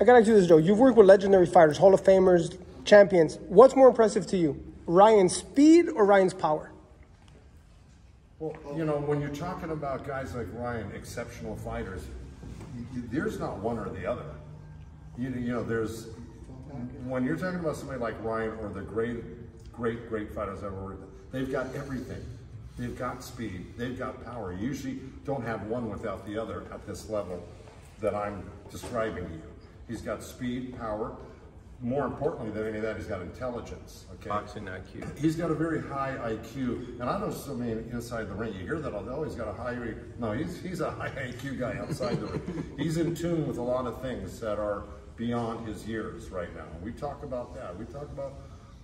I gotta ask you this, Joe. You've worked with legendary fighters, Hall of Famers, champions. What's more impressive to you, Ryan's speed or Ryan's power? Well, you know, when you're talking about guys like Ryan, exceptional fighters, there's not one or the other. You, you know, there's when you're talking about somebody like Ryan or the great, great, great fighters ever worked, with, they've got everything. They've got speed. They've got power. You usually don't have one without the other at this level that I'm describing to you. He's got speed, power. More importantly than any of that, he's got intelligence. Okay. Boxing IQ. He's got a very high IQ, and I know so many inside the ring. You hear that all. Oh, he's got a high. No, he's he's a high IQ guy outside the ring. He's in tune with a lot of things that are beyond his years right now. We talk about that. We talk about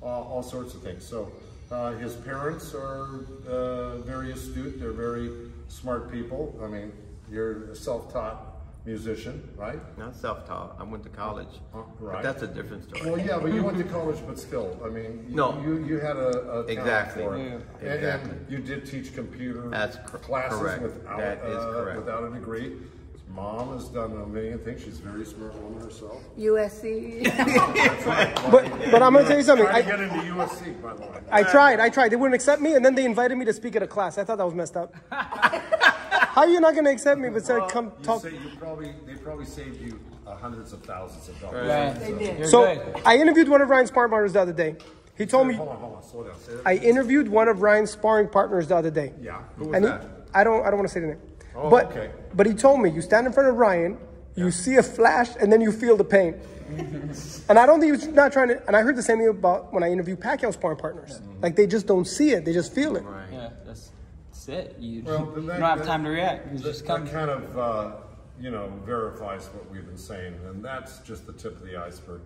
uh, all sorts of things. So uh, his parents are uh, very astute. They're very smart people. I mean, you're self-taught musician, right? Not self-taught. I went to college. Uh, But right. that's a different story. Well, yeah, but you went to college, but still, I mean, you, No. you, you had a, a talent Exactly. for it. Yeah. And, Exactly. and you did teach computer That's cor- classes correct. without That is uh, correct. without a degree. Mom has done a million things. She's a very smart woman herself. USC. But but I'm gonna tell you something. I, get into USC, by the way. I tried. I tried. They wouldn't accept me, and then they invited me to speak at a class. I thought that was messed up. How are you not gonna accept me but said come you talk? say you probably they probably saved you uh, hundreds of thousands of dollars. Right. They did. So good. I interviewed one of Ryan's sparring partners the other day. He told me Hold on, hold on, slow down. Say. I interviewed one of Ryan's sparring partners the other day. yeah, who was And he, that? I don't I don't want to say the name. Oh, but okay. but he told me you stand in front of Ryan, you see a flash, and then you feel the pain. and I don't think he was not trying to. And I heard the same thing about when I interviewed Pacquiao sparring partners. Like they just don't see it; they just feel it. Right. Yeah, that's, that's it. You, Well, you don't have that- time to react. You That, just that kind of, uh, you know, verifies what we've been saying, and that's just the tip of the iceberg.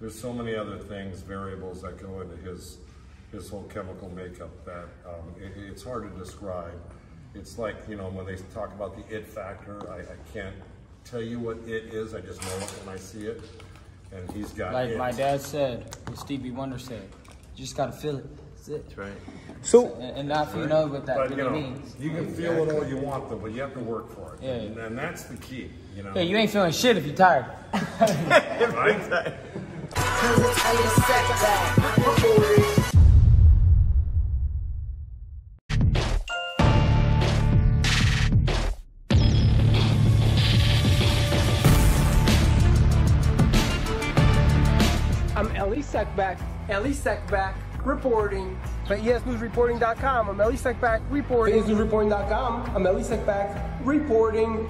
There's so many other things, variables that go into his his whole chemical makeup that um, it, it's hard to describe. It's like you know when they talk about the it factor. I, I can't tell you what it is. I just know it when I see it, and he's got Like it. my dad said, what Stevie Wonder said, you just gotta feel it. That's it. That's right. So And, and not if you know what that But you really know, means. you can feel it all you want, though, but you have to work for it, Yeah. and, and that's the key. You know, Yeah, you ain't feeling shit if you're tired. right? I'm Elie Seckbach, Elie Seckbach reporting E ESNewsReporting.com. I'm Elie Seckbach reporting. ESNewsReporting.com. I'm Elie Seckbach reporting.